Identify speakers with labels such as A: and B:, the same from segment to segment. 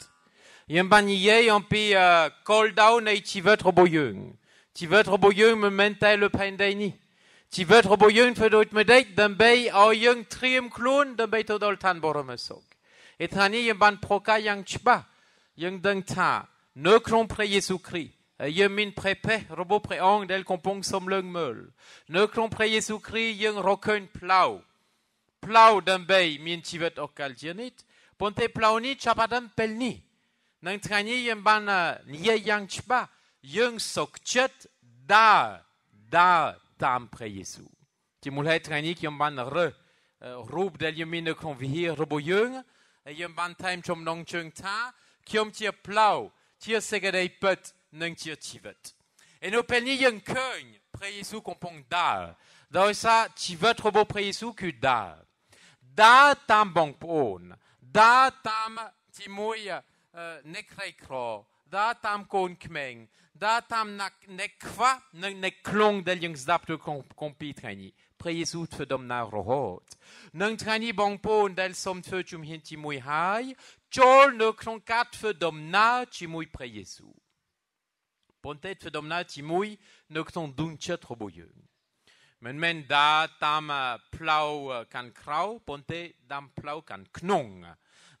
A: Imbaniye yampi koldau euh, nei tivet roboyung. Tivet roboyung me mentai le pendaini. Tivet roboyung fedoit medeit dembei aoyung oh, triem klun dembei todol tan borom boromesok. Et tani yamban proka yang chba. Yang deng ta. Ne cron pre Jésus-Christ. Yemin prepe, robo preong del kompong som lung meul. Ne cron pre Jésus-Christ yung rokun plau. Plau dembei min tivet okal djenit. Ponte plau ni, plauni chapadam pelni. Neutranieren bana nieyang euh, ba yung sokchet da da tam pre Jesu. Die yung ban re euh, rub del konvihir robo yung e ban time chom nong chung ta kiom tia plau pet nung chivet. Et yung pre da. Da e sa chivet robo pre ku da. Da tam bong pon. Da tam timoya Äh, nekreikro, da tam kon kmeng, da tam nekva, neklong deljung zdapte kompi trani. Preis ut dom na rohot. Nung trani bangpon del som tfe chum hinti mui hai, chol ne klonkat für dom na chimui preis ut. Pontet für dom na ne klon dun chet roboyeung. Men men da tam äh, plau äh, kan krau, ponte dam plau kan knong. ដើមពេលនេះនឹងថ្ងៃនេះយើងបាននិយាយយ៉ាងច្បាស់យើងសុខចិត្តដើរដើរតាមព្រះយេស៊ូវជាមូលហេតុថ្ងៃនេះខ្ញុំបានរើសរូបដែលយើងមាននៅក្នុងវិហាររបស់យើងហើយយើងបានថែមចំណងជើងថាខ្ញុំជាផ្លូវជាសេចក្តីពិតនិងជាជីវិតហើយនៅពេលនេះយើងឃើញព្រះយេស៊ូវកំពុងដើរដោយសារជីវិតរបស់ព្រះយេស៊ូវគឺដើរដើរតាមបងប្អូនដើរតាមជាមួយអ្នកក្រៃក្រដើរតាមកូនក្មេងដើរតាមអ្នកខ្វះនិងអ្នកខ្លងដែលយើងស្ដាប់ទៅក្នុងគម្ពីរថ្ងៃនេះព្រះយេស៊ូវធ្វើដំណើររហូតនឹងថ្ងៃនេះបងប្អូនដែលសូមធ្វើជំហានជាមួយហើយចូលនៅក្នុងការធ្វើដំណើរជាមួយព្រះយេស៊ូវប៉ុន្តែធ្វើដំណើរជាមួយនៅក្នុងដួងចិត្តរបស់យើងមិនមែនដើរតាមផ្លូវកាន់ក្រៅប៉ុន្តែតាមផ្លូវកាន់ក្នុងដោយសារជំនឿជារឿ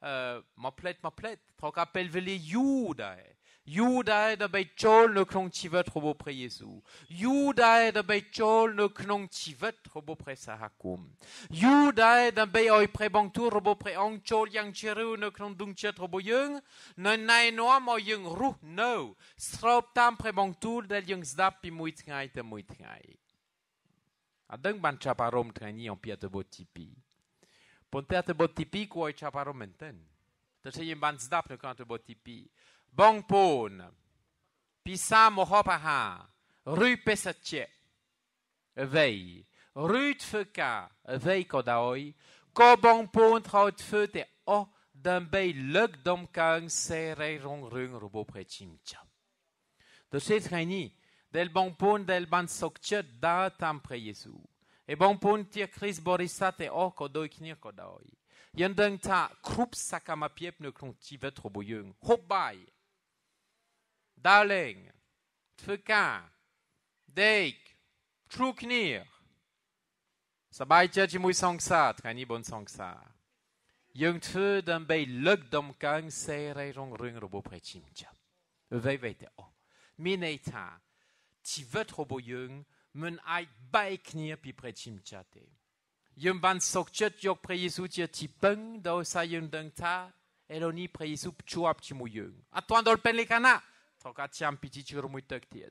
A: ma pleit ma pleit tra appel vele Judae. Judae der bei Joll no klong tiwet robo pre Jesu Judae der bei Joll no klong tiwet robo pre Sahakum Judae der bei oi pre bantur robo pre ang yang cheru no klong dung chet robo jung no nai no mo jung ru no. Strop tam pre del jung zdap pi muit ngai te muit A deng ban chap arom trani an piat bo tipi Ponteate botipi cu aici paramenten. Te se jem banz dapne kante botipi. Bong pon. Pisa moho paha. Rui pesatje. Vei. Rut feka. Vei kodaoi. Ko bong pon traut fe te o d'un bei luk dom kang sere rong rung robo prechimcha. Te se treni del bong pon del ban sokchet da tam pre Jesu. បងប្អូនត្រូវធ្វើតែអស់ដើម្បីលើកដំកើងសេរីរុងរឿងរបស់ព្រះជាម្ចាស់ដូច្នេះថ្ងៃនេះដែលបងប្អូនដែលបានសុខចិត្តដើរតាមព្រះយេស៊ូវហើយបងប្អូនជាគ្រីស្ទបរិស័ទទាំងអស់ក៏ដូចគ្នាក៏ដោយយើងដឹងថាគ្រប់សកម្មភាពនៅក្នុងជីវិតរបស់យើងហូបបាយដើរលេងធ្វើការដេកទ្រូគ្នាសบายចិត្តជាមួយសង្សារថ្ងៃនេះបុណ្យសង្សារយើងធ្វើដើម្បីលើកដំកើងសេរីរុងរឿងរបស់ព្រះជាម្ចាស់អ្វីៗទាំងអស់មានន័យថាជីវិតរបស់យើង មិនអាចបែកគ្នាពីព្រះជាម្ចាស់ទេយើងបានសុខចិត្តយកព្រះយេស៊ូវជាទីពឹងដោយសារយើងដឹងថាអេឡូនីព្រះយេស៊ូវភ្ជាប់ជាមួយយើងអត់ទាន់ដល់ពេលលេខណាត្រូវការចាំពីជីជ្រុំមួយទឹកទៀត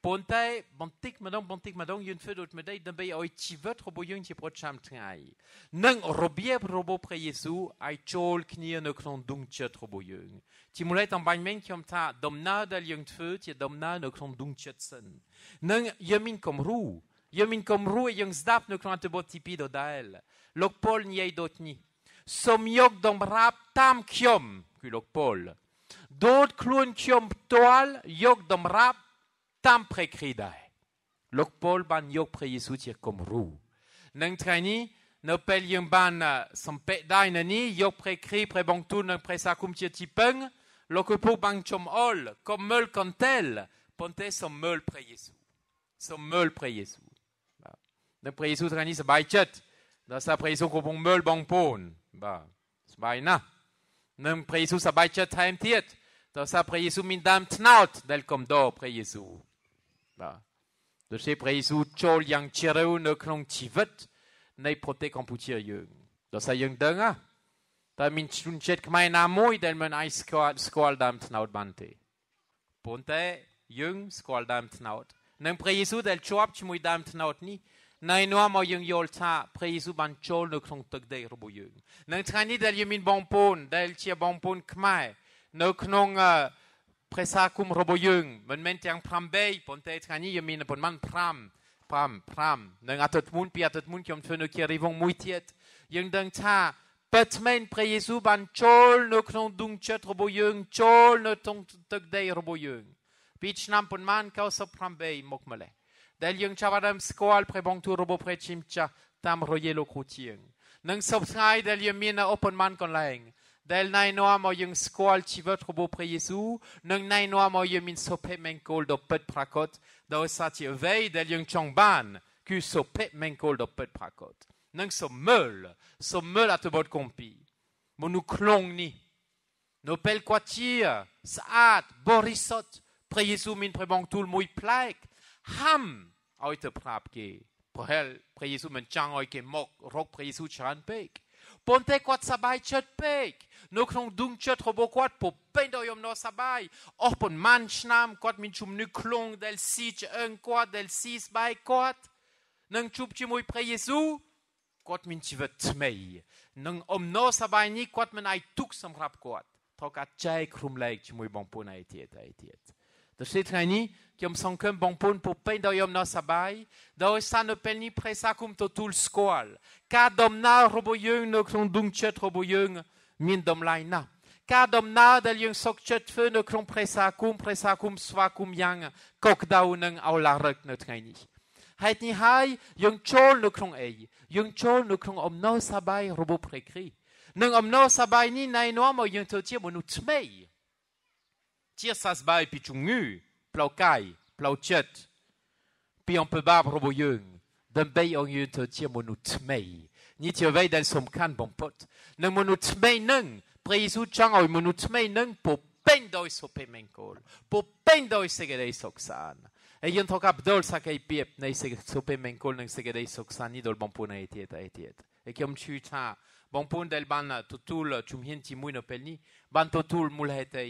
A: Pontai bantik madong bantik madong yun fe dot medai dambe oi chivet robo yun chi pro cham trai. Nang robieb robo pre Jesu ai chol knie no kron dung chet robo yun. Ti mulet an bain men kiom ta domna dal yun fe ti domna no kron dung chet sen. Nang yemin kom ru. Yemin kom ru e yung zdap no kron te bot tipi do dael. Lok pol ni ei dot ni. Som yok dom rap tam kiom ku lok pol. Dot klun kiom toal yok dom rap tanpre kridae. Lokpol ban yokpre Jesu kom ru. Nang trani, no pel yung ban eh, sampet dai nani, yokpre kri pre bang tu nang pre e bang chom ol, kom ponte som meul pre Jesu. Som meul pre Jesu. Nang pre Jesu trani sa bai chet, da sa pre Jesu kopong meul bang pon. Ba, sa bai na. Nang pre tiet, da sa min dam tnaut del kom do. បាទដូចជាព្រះយេស៊ូវចូលយ៉ាងជ្រៅនៅក្នុងជីវិត នៃប្រទេសកម្ពុជាយើងដល់តែយើងដឹងណាតែមានជនជាតិខ្មែរណាមួយដែលមិនអាចស្គាល់ស្គាល់ដើមត្នោតបានទេប៉ុន្តែយើងស្គាល់ដើមត្នោតនិងព្រះយេស៊ូវដែលជាប់ជាមួយដើមត្នោតនេះណៃនាំមកយើងយល់ថាព្រះយេស៊ូវបានចូលនៅក្នុងទឹកដីរបស់យើងនិងថ្ងៃនេះដែលយើងមានបងប្អូនដែលជាបងប្អូនខ្មែរនៅក្នុង ភាសាគុំរបស់យើងមិនមែនទាំង5បីប៉ុន្តែថ្ងៃនេះយើងមានប៉ុន្មាន5 5 5នឹងអត្តមុនពីអត្តមុនខ្ញុំធ្វើនៅគិរីវងមួយទៀតយើងដឹងថាពិតមែនព្រះយេស៊ូវបានចូលនៅក្នុងដួងចិត្តរបស់យើងចូលនៅក្នុងទឹកដីរបស់យើងពីឆ្នាំប៉ុន្មាន98មកម្លេះដែលយើងចាប់បានស្គាល់ព្រះបងទូលរបស់ព្រះជាម្ចាស់តាមរយៈលោកគ្រូជាងនឹងសពថ្ងៃដែលយើងមាននៅប៉ុន្មានកន្លែង Dahil nainwa mo yung skwal chiva trobo pre Jesu, nung nainwa mo yung min sope do prakot, sa ti vei del yung changban, ku sope menkol do pet prakot. Nung so meul, so meul at bot kompi. Mo nu klong ni. No pel kwatir, saat, borisot, pre min prebong tul mui plaik. Ham, oi te prapke. Pre hel, pre men chang oi mok, rok pre Jesu charan pek. ប៉ុន្តែគាត់សបាយចិត្តពេកនៅក្នុងដួងចិត្តរបស់គាត់ពពេញដោយអំណរសប្បាយអស់ប៉ុន្មានឆ្នាំគាត់មានជំនឿខ្លងដែលស៊ីឆ្អឹងគាត់ដែលស៊ីស្បែកគាត់នឹងជួបជាមួយព្រះយេស៊ូវគាត់មានជីវិតថ្មីនឹងអំណរសប្បាយនេះគាត់មិនអាយទុកសម្រាប់គាត់ថកអាចែករំលែកជាមួយបងប្អូនឯទៀតឯទៀតដូច្នេះថ្ងៃនេះ kiomsankem bonpon pupen doyomna sabai, doisa ne pelni presa cum totul squal, ca domna roboyung ne crondung cet roboyung min dom laina. Ca domna del sok cet feu ne cron presa cum presa cum swa cum yang kok dauneng au la rek ne traini. Het ni hai yung chol ne cron ei, yung chol ne cron omno sabai robo prekri. Nung omno sabai ni nainoamo yung totia bonu tmei. Tir sasbai pichungu. រដំណើរដែលយើងសុខចិត្តធ្វើនៅក្នុងព្រះសាគុំព្រះសាគុំស្វាគមន៍យ៉ាងកក់ក្ដៅនិងអោឡារឹកនៅថ្ងៃនេះហេតុនេះហើយយើងចូលនៅក្នុងអីយើងចូលនៅក្នុងអំណរសប្បាយរបស់ព្រះគ្រីស្ទនិងអំណរសប្បាយនេះណែនាំឲ្យយើងទៅជាមនុស្សថ្មីជាសះស្បើយពីជំងឺផ្លូវកាយផ្លូវចិត្តពីអំពើបាបរបស់យើងដើម្បីឲ្យយើងទៅជាមនុស្សថ្មីនេះជាអ្វីដែលសំខាន់បំផុតនឹងមនុស្សថ្មីនឹងព្រះយេស៊ូវចង់ឲ្យមនុស្សថ្មីនឹងពពេញដោយសុភមង្គលពពេញដោយសេចក្តីសុខសាន្តហើយយើងត្រូវការបដូរសក្តិភាពនៃសុភមង្គលនិងសេចក្តីសុខសាន្តនេះដល់បងប្អូនឯទៀតឯទៀតហើយខ្ញុំជឿថាបងប្អូនដែលបានទទួលជំហានជាមួយនៅពេលនេះបានទទួលមូលហេតុអី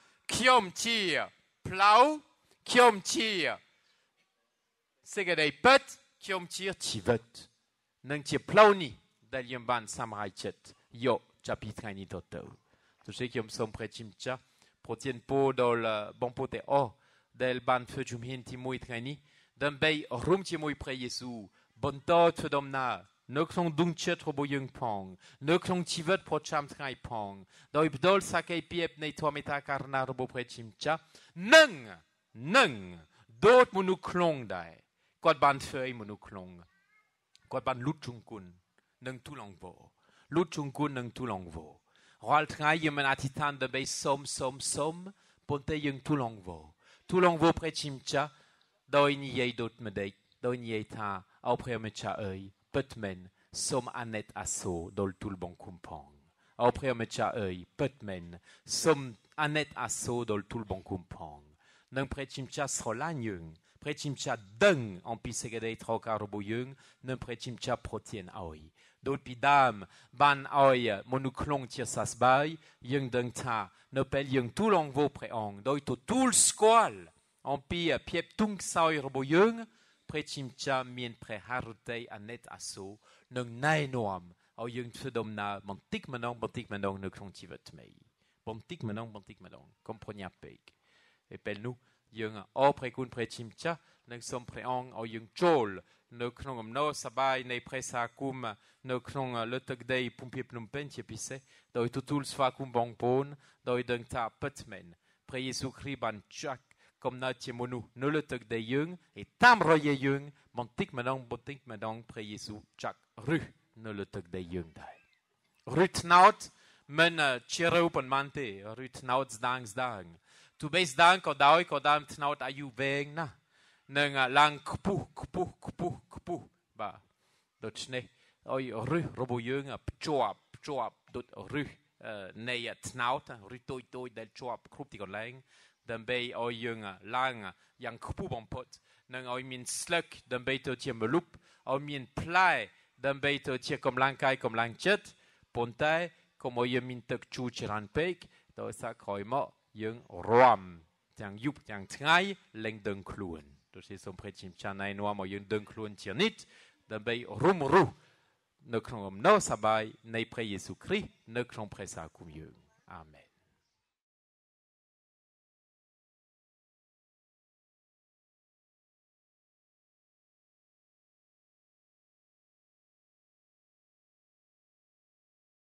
A: kiomtir plau, kiomtir segedei pet, kiomtir tivet. Nengtir plauni daliemban samraichet yo chapitraini totau. Tuche kiom som prechimcha, protien po dol euh, bon pote o, del ban fe jumhin timui traini, d'un bei rum timui pre Jesu, bon tot fe domna, Noklong dung chet robo yung pong. Noklong chivet pro cham trai pong. Doi bdol sakai piep nei tuameta karna robo pre chimcha. Nung, nung, dot monuklong dai. Quad ban feuille monuklong. Quad ban lutchungkun. Nung tulong vo. Lutchungkun nung tulong vo. Roal trai yemen atitan de bei som som som. Ponte yung tulong vo. Tulong vo pre chimcha. Doi ni yei dot medek. Doi ni yei ta. Au pre mecha oi. Putmen, som anet aso dol tul bon kumpong. Aupre mecha œil, Putmen, som anet aso dol tul bon kumpong. Nung prechimcha srolanyung, prechimcha dung en pisegedei trokarobuyung, nung prechimcha protien aoi. Dolpi dam, ban aoi, monuklong tir sasbay, yung dung ta, nopel yung tulong vo preong, doito tul squal, en pi piep tung saoi roboyung, pretimcha mien pre harutei anet aso nung naenoam au yung pseudomna bantik menong bantik menong ne clontivet mei. Bantik menong bantik menong comprenez peik et pel nous yung o prekun pretimcha nung som preong au yung chol ne clongom no sabai ne presa cum ne clong le tokdei pumpi plumpen tepise doi tutul sfa cum bongpon doi dengta petmen pre Jésus-Christ ban chak comme na tiemonu, ne le tuk de yung, et tamroye yung, mon tik menong, botik menong, pre Jesu, chak ru, ne le tuk de yung dai. Rutnaut, men eh, chere up en mante, rutnaut zdang zdang. Tu bes dank o daoi ko dam tnaut ayu veng na. Nung eh, lang kpu, kpu, kpu, kpu, ba. Dot schne, oi ru, robo yung, eh, pchoa, pchoa, dot ru, ne tnaut, ru toi toi del choa, krup den bei a jünger langer Jan Kubompot neng a min slöck den beito tier me loup a min plei den beito tier kom langkai kom langtjet Pontei kom o je min tek tchoucher an peik. Da sa kroima jung roam tiang youp tiang tngai leng den kloen. Dus is som pretim tjana en noam a jung den kloen tier nit. Den bei rum rou ne no sabai ne pre Jesu Christ ne krom presa kum. Amen.